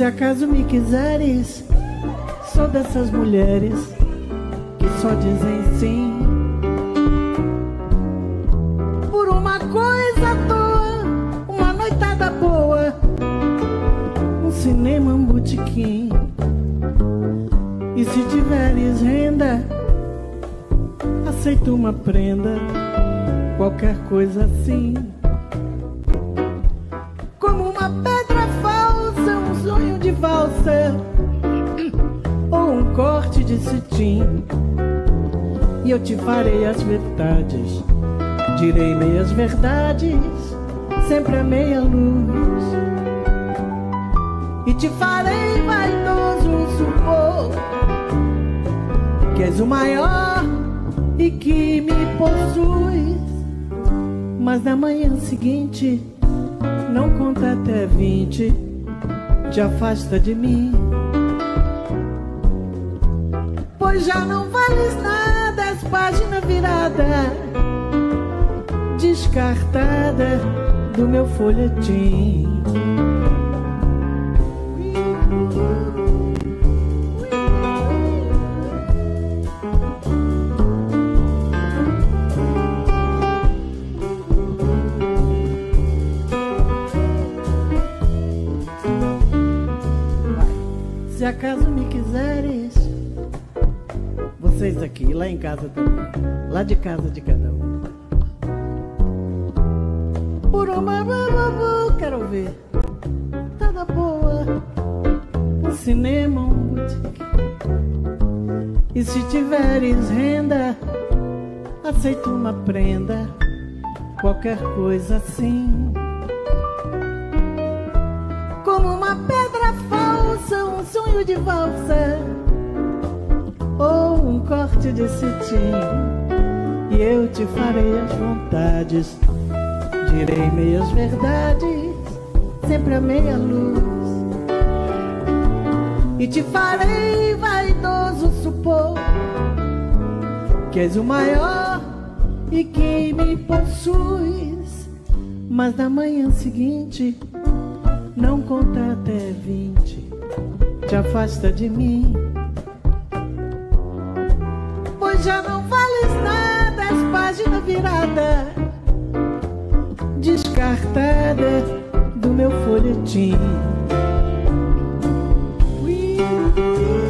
Se acaso me quiseres, sou dessas mulheres que só dizem sim. Por uma coisa à toa, uma noitada boa, um cinema, um botequim. E se tiveres renda, aceito uma prenda, qualquer coisa assim. Como uma pedra corte de cetim. E eu te farei as verdades, direi meias verdades, sempre a meia luz. E te farei vaidoso supor que és o maior e que me possuis. Mas na manhã seguinte, não conta até vinte, te afasta de mim. Pois já não vales nada, as páginas virada, descartada do meu folhetim. Se acaso me quiseres, vocês aqui, lá em casa também, lá de casa de cada um. Por uma bababu, quero ver, tá da boa, um cinema, um boutique. E se tiveres renda, aceito uma prenda, qualquer coisa assim. Como uma pedra falsa, um sonho de valsa um corte de cetim. E eu te farei as vontades, direi meias verdades, sempre a meia luz. E te farei vaidoso supor que és o maior e que me possuis. Mas na manhã seguinte, não conta até vinte, te afasta de mim. Já não vales nada, as páginas viradas, descartada do meu folhetim. Ui, ui.